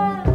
Bye.